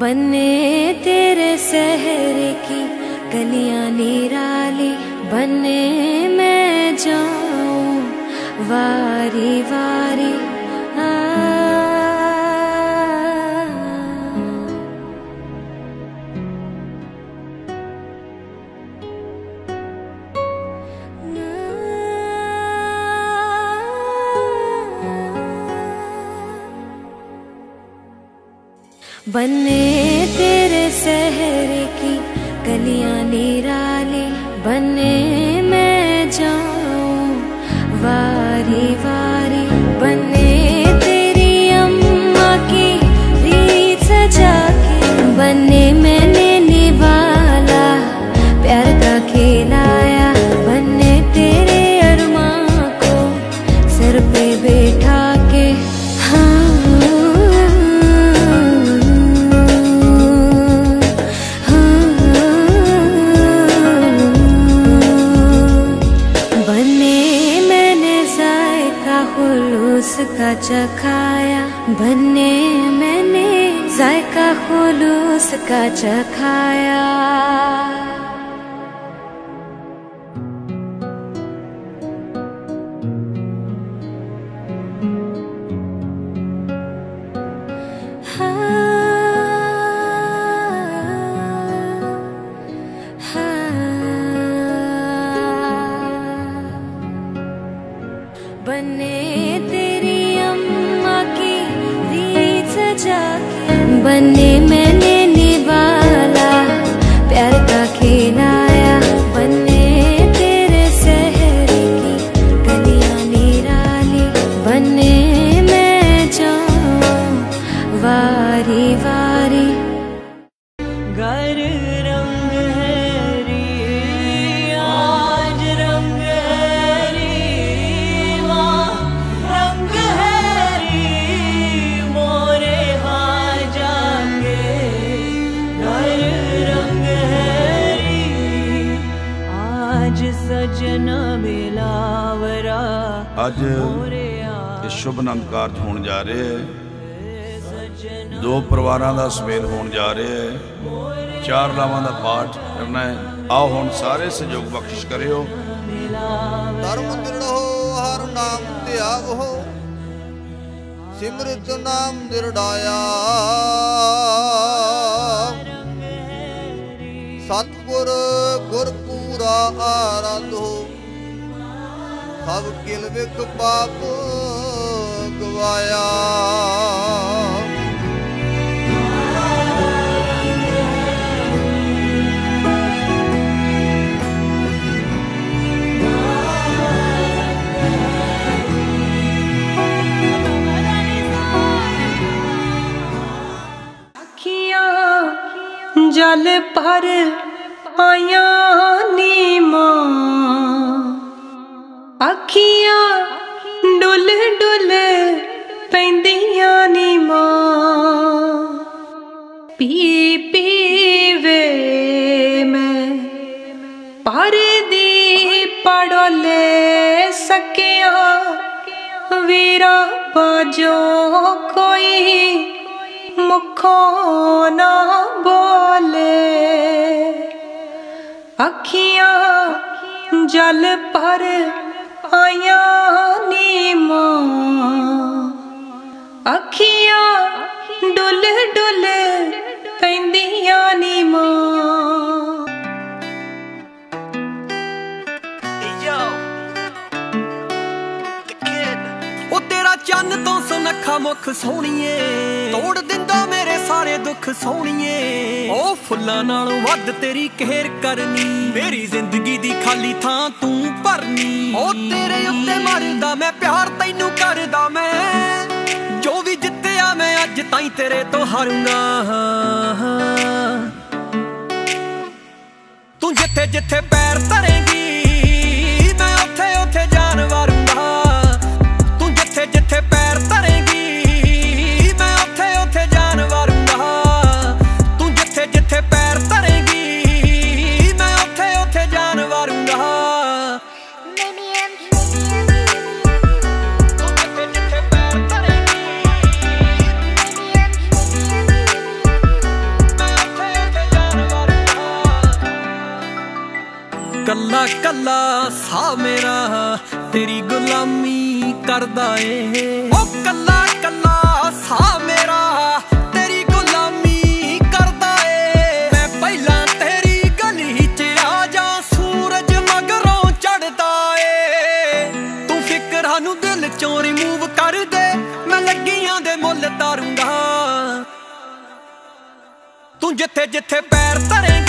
बने तेरे शहर की गलियाँ निराली बने मैं जाऊँ वारी वारी बने तेरे शहर की गलियां निराली बने मैं जाऊं वारी वारी खुलूस का चखाया बने मैंने जायका खुलूस का चखाया बने मैंने ਅਜ ਸਜਣ ਮਿਲਾਵਰਾ ਅੱਜ ਇਹ ਸ਼ੁਭ ਆਨੰਦ ਹੋਣ ਜਾ ਰਿਹਾ ਹੈ। ਦੋ ਪਰਿਵਾਰਾਂ ਦਾ ਸਵੇਲ ਹੋਣ ਜਾ ਰਿਹਾ ਹੈ। ਚਾਰ ਲਾਵਾਂ ਦਾ ਪਾਠ ਕਰਨਾ ਹੈ। ਆਓ ਹੁਣ ਸਾਰੇ ਸਹਿਯੋਗ ਬਖਸ਼ਿਸ਼ ਕਰਿਓ। ਧਰਮ ਦਿੜੋ ਹਰ ਨਾਮ ਧਿਆਵੋ ਸਿਮਰਤ ਨਾਮ ਦਿਰੜਾਇਆ ਸਤਗੁਰੂ ਕਿਲ ਵਿਕ ਪਾਪ ਗਵਾਇਆ। ਅੱਖੀਆਂ ਜਲ ਪਰ ਆਈਆਂ ਪੜੋਲੇ ਸਕਿਆ ਵੀਰਾ ਬਾਜੋ ਕੋਈ ਮੁਖੋਂ ਨਾ ਬੋਲੇ। ਅੱਖੀਆਂ ਜਲ ਪਰ ਆਈਆਂ ਨੀ ਮਾਂ ਅੱਖੀਆਂ ਡੁੱਲ ਡੁੱਲ ਪੈਂਦੀਆਂ ਨੀ ਮਾਂ ਉਹ ਚੰਨ ਤੋਂ ਸੁਨੱਖਾ ਮੁਖ ਸੋਹਣੀਏ। ਤੋੜ ਦਿੰਦਾ ਮੇਰੇ ਸਾਰੇ ਦੁੱਖ ਸੋਹਣੀਏ। ਉਹ ਫੁੱਲਾਂ ਨਾਲੋਂ ਵੱਧ ਤੇਰੀ ਕਹਿਰ ਕਰਨੀ। ਮੇਰੀ ਜ਼ਿੰਦਗੀ ਦੀ ਖਾਲੀ ਥਾਂ ਤੂੰ ਭਰਨੀ। ਉਹ ਤੇਰੇ ਉੱਤੇ ਮਰਦਾ ਮੈਂ, ਪਿਆਰ ਤੈਨੂੰ ਕਰਦਾ ਮੈਂ। ਜੋ ਵੀ ਜਿੱਤਿਆ ਮੈਂ, ਅੱਜ ਤਾਈਂ ਤੇਰੇ ਤੋਂ ਹਾਰੂੰਗਾ। ਤੂੰ ਜਿੱਥੇ ਜਿੱਥੇ ਪੈਰ ਧਰੇਂਗੀ ਕੱਲਾ ਕੱਲਾ ਸਾ ਮੇਰਾ, ਤੇਰੀ ਗੁਲਾਮੀ ਕਰਦਾ ਏ। ਉਹ ਕੱਲਾ ਕੱਲਾ ਸਾ ਮੇਰਾ, ਤੇਰੀ ਗੁਲਾਮੀ ਕਰਦਾ ਏ। ਮੈਂ ਪਹਿਲਾਂ ਤੇਰੀ ਗਲੀ ਚ ਆ ਜਾ ਸੂਰਜ ਮਗਰੋਂ ਚੜਦਾ ਏ। ਤੂੰ ਫਿਕਰਾਂ ਨੂੰ ਦਿਲ ਚੋਂ ਰਿਮੂਵ ਕਰ ਦੇ, ਮੈਂ ਲੱਗੀਆਂ ਦੇ ਮੁੱਲ ਤਾਰੂੰਗਾ। ਤੂੰ ਜਿੱਥੇ ਜਿੱਥੇ ਪੈਰ ਧਰੇ